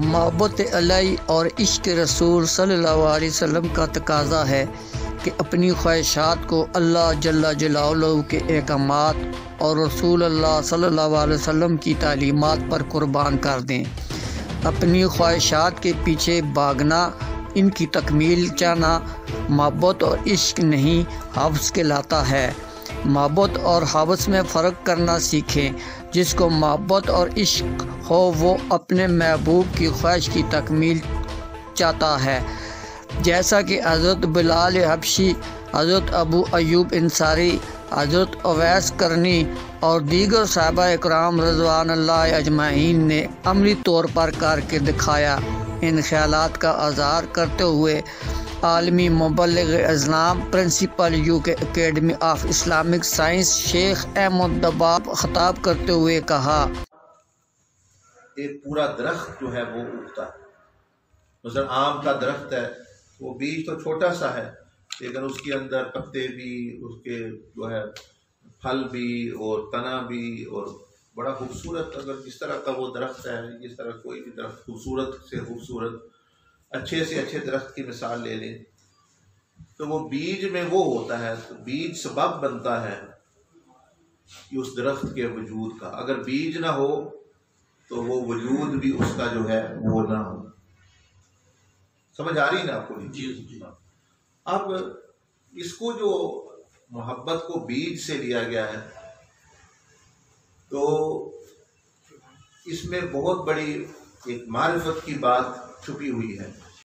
मोहब्बत अलई और इश्क रसूल सल्लल्लाहु अलैहि वसल्लम का तकाजा है कि अपनी ख्वाहिशात को अल्लाह जल्ला जलालू के अहकाम और रसूल अल्लाह सल्लल्लाहु अलैहि वसल्लम की तालीमात पर कुर्बान कर दें। अपनी ख्वाहिशात के पीछे भागना, इनकी तकमील चाहना, मोहब्बत और इश्क नहीं, हफ्स के लाता है। मोहब्बत और हवस में फ़र्क करना सीखें। जिसको मोहब्बत और इश्क हो, वो अपने महबूब की ख्वाहिश की तकमील चाहता है। जैसा कि हज़रत बिलाल हबशी, हज़रत अबू अयूब इंसारी हज़रत अवैस करनी और दीगर साहबा इकराम रजवान अजमाइन ने अमली तौर पर करके दिखाया। इन ख्याल का आज़ार करते हुए आलमी मुबल अजलाम principal U K academy of Islamic science, Sheikh Ahmed दबाब खताब करते हुए कहा। एक पूरा दरख्त जो है वो उगता है। मसलन आम का दरख्त है, वो बीज तो छोटा सा है, लेकिन उसके अंदर पत्ते भी, उसके जो है फल भी और तना भी और बड़ा खूबसूरत, अगर जिस तरह का वो दरख्त है, जिस तरह कोई भी दरख्त खूबसूरत से खूबसूरत अच्छे से अच्छे दरख्त की मिसाल ले लें। तो वो बीज में वो होता है तो बीज सबब बनता है कि उस दरख्त के वजूद का। अगर बीज ना हो तो वो वजूद भी उसका जो है वो ना हो। समझ आ रही ना आपको जी जी। अब इसको जो मोहब्बत को बीज से लिया गया है तो इसमें बहुत बड़ी एक मार्फत की बात छुपी हुई है।